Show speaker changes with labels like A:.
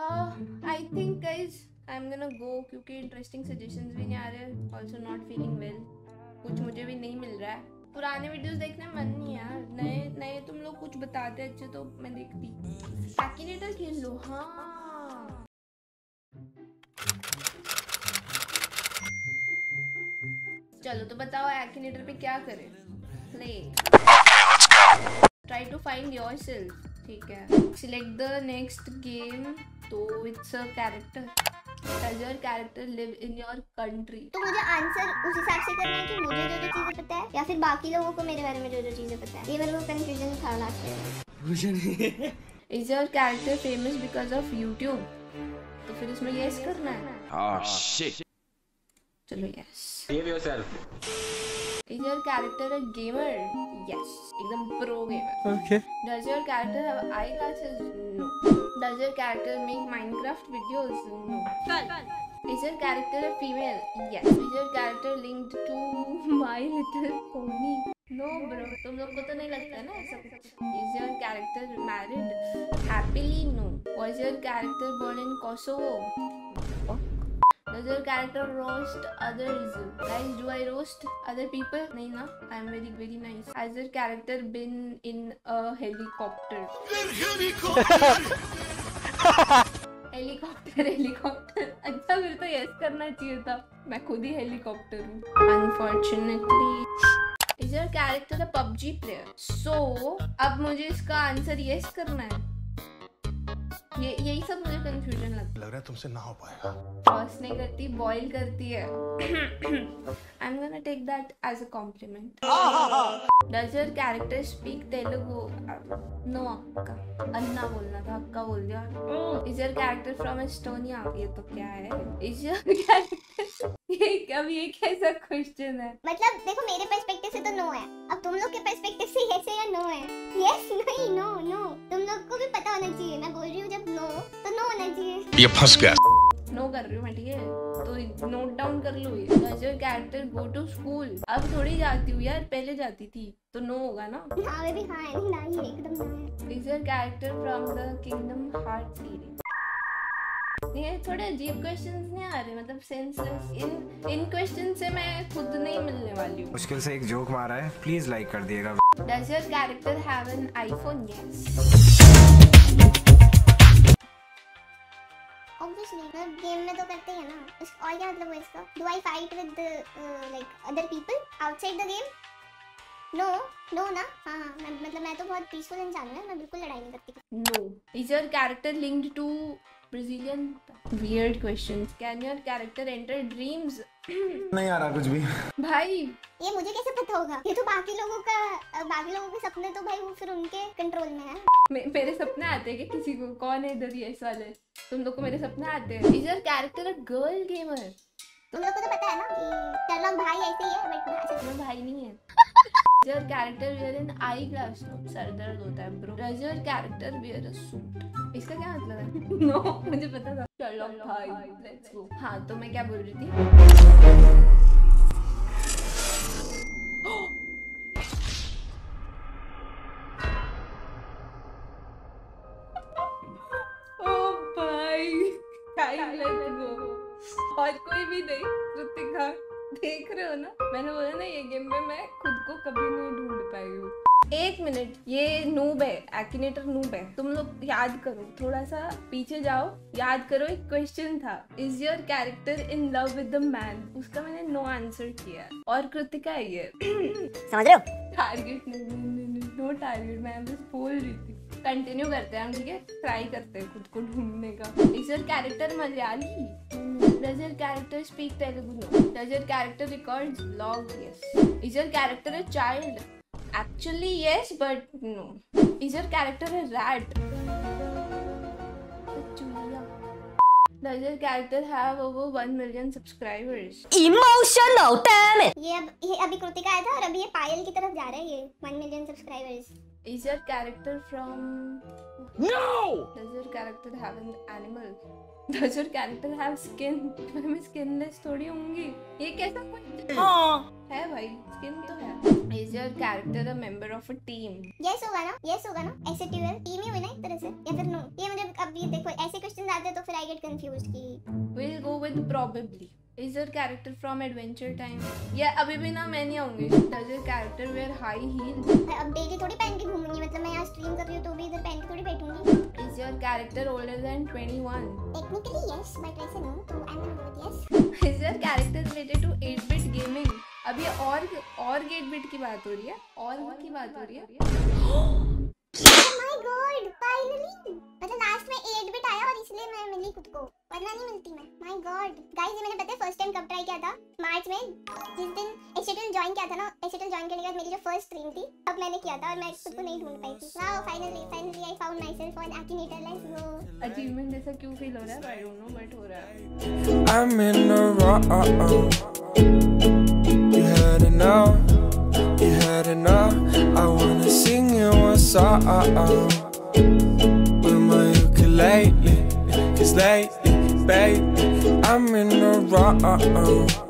A: I think guys I am gonna go क्योंकि interesting suggestions भी नहीं आ रहे आल्सो नॉट फीलिंग वेल कुछ मुझे भी नहीं मिल रहा है। पुराने वीडियोस देखने मन नहीं यार। नए नए तुम लोग कुछ बताते अच्छे तो मैं देखती। एक्टिनेटर खेल लो हाँ। चलो तो बताओ एक्टिनेटर पे क्या करें? Play try to find yourself ठीक है। सिलेक्ट द नेक्स्ट गेम तो it's a character does your character live in your country
B: तो मुझे आंसर उस हिसाब से करना है कि मुझे जो जो चीज़ें पता है या फिर बाकी लोगों को मेरे बारे में जो जो चीज़ें पता है। ये मेरे को कंफ्यूजन था लास्ट में
A: is your character famous because of YouTube तो फिर इसमें यस करना है।
C: Oh shit.
A: चलो yes
C: Behave yourself.
A: Is your character a gamer yes एकदम pro gamer
D: Okay.
A: Does your character have eyeglasses? No. Does your character make Minecraft videos? No. Fun. Is your character a female? Yes. Is your character linked to My Little Pony? No, bro. तुम लोग को तो नहीं लगता ना ऐसा कुछ? Is your character married? Happily, no. Was your character born in Kosovo? Fuck. Character roast others? Guys, do I roast other people? नहीं ना. I'm very very nice. Has your character been in a helicopter? Helicopter helicopter अच्छा फिर तो yes करना चाहिए था मैं खुद ही हेलीकॉप्टर हूँ unfortunately is your character a PUBG player so अब मुझे इसका आंसर यस करना है ये यही सब मुझे कंफ्यूजन लगता
E: लग रहा है तुमसे ना हो पाएगा।
A: टॉस नहीं करती बॉईल करती है। I am gonna take that as a compliment does your character speak Telugu? No अक्का अन्ना बोलना था अक्का बोल दिया। Is your character from Estonia ये तो क्या है? इज़ योर कैरेक्टर ये कभी ये कैसा क्वेश्चन है?
B: मतलब देखो मेरे पर्सपेक्टिव से तो नो है। अब तुम लोग के पर्सपेक्टिव से यस है या नो है? यस नहीं नो नो लोग को भी पता होना चाहिए। मैं बोल रही हूँ जब नो तो नो होना चाहिए।
E: ये फंस गया।
A: नो कर रही हूँ मैं ठीक है? तो नोट डाउन कर लो ये। कैरेक्टर गो टू स्कूल अब थोड़ी जाती हूँ यार पहले जाती थी तो नो होगा ना?
B: हाँ वे भी हाँ नहीं ना ही एकदम ना है।
A: Is your character from the Kingdom Heart series ये थोड़े अजीब क्वेश्चंस नहीं आ रहे मतलब सेंसलेस इन इन क्वेश्चन से मैं खुद नहीं मिलने वाली हूँ।
D: मुश्किल से एक जोक मारा है प्लीज़ लाइक कर दिएगा
A: does your character have an iPhone yes
B: obviously मतलब गेम में तो करते ही ना इस और क्या मतलब है इसका? Do I fight with like other people outside the game no no ना? हाँ हाँ मैं मतलब मैं तो बहुत पीसफुल इंसान हूँ मैं बिल्कुल लड़ाई नहीं करती।
A: No. Is your character linked to Brazilian? Weird questions. Can your character enter dreams?
D: नहीं आ रहा कुछ भी।
A: भाई।
B: ये मुझे कैसे पता होगा? ये तो बाकी लोगों का बाकी लोगों के सपने तो भाई वो फिर उनके कंट्रोल में है।
A: मे, मेरे सपने आते हैं कि किसी को कौन है इधर ये वाले? तुम लोग को मेरे सपने आते हैं। Is your character a girl gamer
B: तुम लोग को तो पता है ना कि चलो भाई ऐसे ही है बट भाई
A: नहीं है। Your character wear in eye glass sir दर्द होता है bro does your character wear a suit इसका क्या मतलब है? नो मुझे पता था। चलो भाई लेट्स गो हाँ तो मैं क्या बोल रही थी? ओ भाई टाइम लेट गो और कोई भी नहीं कृतिका देख रहे हो ना? मैंने बोला ना ये गेम में मैं खुद को कभी नहीं ढूंढ पाई हूँ। एक मिनट ये नूब है एक्टिनेटर नूब है। तुम लोग याद करो थोड़ा सा पीछे जाओ याद करो एक क्वेश्चन था। Is your character in love with the man उसका मैंने नो आंसर किया। और कृतिका है ये।
B: समझ रहे हो?
A: टारगेट नहीं नो टारगेट मैं बस बोल रही थी। कंटिन्यू करते हैं हम ठीक है? ट्राई करते हैं खुद को ढूँढने का। Is your character Malayali does your character speak Telugu no does your character records vlog yes is your character a child actually yes but no is your character a rat Does your character have over 1 million subscribers?
F: Emotional, damn it!
B: ये अब ये अभी कृतिका आया था और अभी ये पायल की तरफ़ जा रहा है ये one million subscribers
A: Is your character from
C: No!
A: Does your character have an animal? Does your character have skin? मैं skinless थोड़ी होंगी ये कैसा कोई है भाई स्किन तो है Is your character a member of a team?
B: Yes होगा ना यस होगा ना ऐसे ट्यूएल टीम ही हुई ना एक तरह से या फिर नो ये मुझे अब ये देखो ऐसे क्वेश्चन आते हैं तो फिर आई गेट कंफ्यूज कि
A: We'll go with probably. Is your character from Adventure Time? Yeah, अभी भी ना मैं नहीं आऊँगी. Does your character wear high heels?
B: अब
A: character older than 21?
B: Technically yes but वैसे नो तो I am going with yes
A: Is your character related to 8-bit gaming? अब ये और और 8-bit की बात हो रही है? और की बात हो रही है?
B: माय गॉड फाइनली मतलब लास्ट में 8 बिट आया और इसलिए मैं मिली खुद को। वरना नहीं मिलती मैं। माय गॉड गाइस ये मैंने पता है फ़र्स्ट टाइम कब ट्राई किया था? मार्च में जिस दिन एचटीएल ज्वाइन किया था ना एचटीएल ज्वाइन करने के बाद मेरी जो फ़र्स्ट स्ट्रीम थी तब मैंने किया था और मैं खुद को नहीं ढूंढ पाई थी wow finally finally I found myself on Akinator let's go
A: achievement जैसा क्यों फील हो रहा है आई डोंट नो बट हो रहा है
E: I'm in the wrong. You had enough, you had enough. I wanna sing you a song with my ukulele. Cause lately, baby, I'm in the wrong.